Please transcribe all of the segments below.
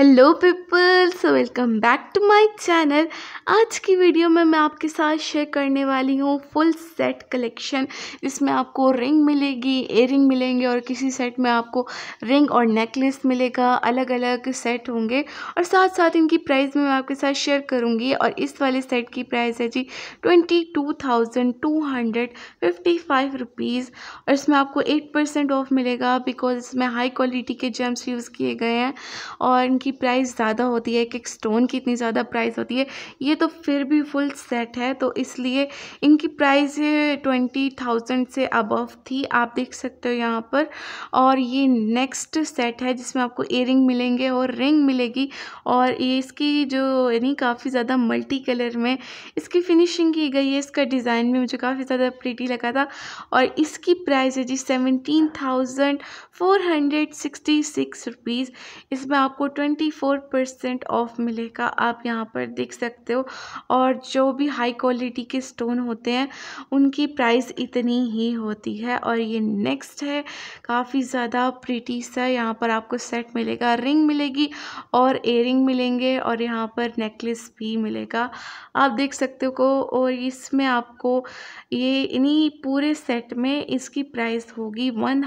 Hello peoples welcome back to my channel आज की video में मैं आपके साथ शेयर करने वाली हूँ फुल सेट कलेक्शन जिसमें आपको रिंग मिलेगी एयरिंग मिलेंगे और किसी सेट में आपको रिंग और नेकलेस मिलेगा अलग अलग सेट होंगे। और साथ साथ इनकी प्राइस में मैं आपके साथ शेयर करूँगी। और इस वाले सेट की प्राइस है जी twenty two thousand two hundred fifty five rupees और इसमें आपको एट परसेंट ऑफ़ मिलेगा बिकॉज़ इसमें हाई क्वालिटी के जेम्स यूज़ किए गए हैं। और इनकी की प्राइस ज़्यादा होती है, एक एक स्टोन की इतनी ज़्यादा प्राइस होती है, ये तो फिर भी फुल सेट है तो इसलिए इनकी प्राइस ट्वेंटी थाउज़ेंड से अबव थी, आप देख सकते हो यहाँ पर। और ये नेक्स्ट सेट है, जिसमें आपको इयर मिलेंगे और रिंग मिलेगी, और ये इसकी जो यानी काफ़ी ज़्यादा मल्टी कलर में, इसकी फिनिशिंग की गई है, इसका डिज़ाइन भी मुझे काफ़ी ज़्यादा प्रीटी लगा था। और इसकी प्राइस है जी seventeen thousand four hundred sixty six rupees इसमें आपको twenty twenty four percent off मिलेगा, आप यहाँ पर देख सकते हो। और जो भी हाई क्वालिटी के स्टोन होते हैं, उनकी प्राइस इतनी ही होती है। और ये नेक्स्ट है, काफ़ी ज़्यादा प्रीटी सा यहाँ पर आपको सेट मिलेगा। रिंग मिलेगी और एयरिंग मिलेंगे और यहाँ पर नेकलेस भी मिलेगा। आप देख सकते हो और इसमें आपको ये इन्हीं पूरे सेट में इसकी प्राइस होगी one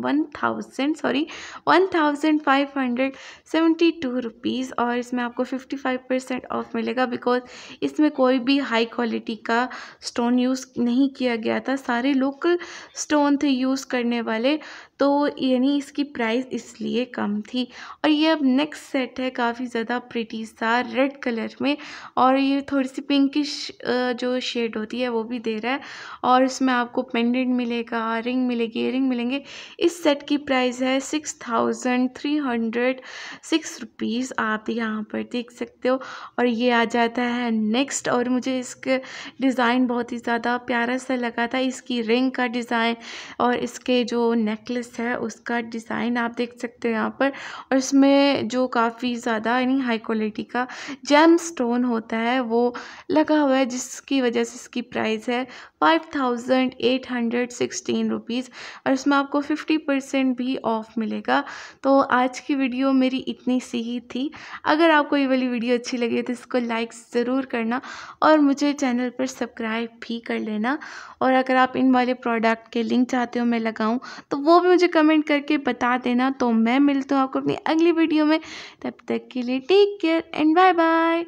one thousand sorry one thousand five hundred seventy two rupees और इसमें आपको फिफ्टी फाइव परसेंट ऑफ़ मिलेगा बिकॉज़ इसमें कोई भी हाई क्वालिटी का स्टोन यूज़ नहीं किया गया था। सारे लोकल स्टोन थे यूज़ करने वाले तो यानी इसकी प्राइस इसलिए कम थी। और ये अब नेक्स्ट सेट है काफ़ी ज़्यादा प्रिटी सा रेड कलर में और ये थोड़ी सी पिंकिश जो शेड होती है वो भी दे रहा है। और इसमें आपको पेंडेंट मिलेगा रिंग मिलेगी इयरिंग मिलेंगे। इस सेट की प्राइस है six thousand three hundred six rupees आप यहाँ पर, देख सकते हो। और ये आ जाता है नेक्स्ट और मुझे इसके डिज़ाइन बहुत ही ज़्यादा प्यारा सा लगा था, इसकी रिंग का डिज़ाइन और इसके जो नेकलेस है, उसका डिज़ाइन आप देख सकते हो यहाँ पर। और इसमें जो काफ़ी ज़्यादा, यानी हाई क्वालिटी का जेम स्टोन होता है, वो लगा हुआ है, जिसकी वजह से इसकी प्राइस है। Five thousand eight hundred sixteen rupees और इसमें आपको फिफ्टी परसेंट भी ऑफ़ मिलेगा। तो आज की वीडियो मेरी इतनी सी ही थी। अगर आपको ये वाली वीडियो अच्छी लगी तो इसको लाइक ज़रूर करना और मुझे चैनल पर सब्सक्राइब भी कर लेना। और अगर आप इन वाले प्रोडक्ट के लिंक चाहते हो मैं लगाऊँ तो वो भी मुझे कमेंट करके बता देना। तो मैं मिलता हूँ आपको अपनी अगली वीडियो में। तब तक के लिए take care and bye bye.